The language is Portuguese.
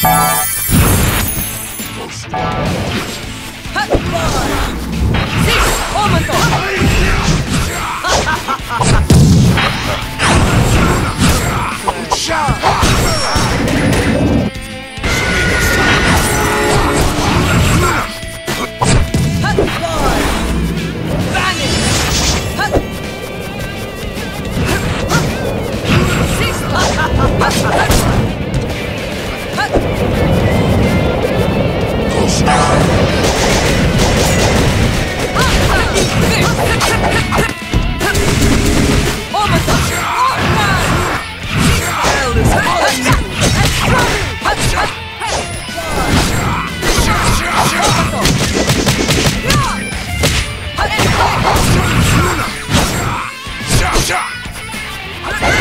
Shot! Let's go!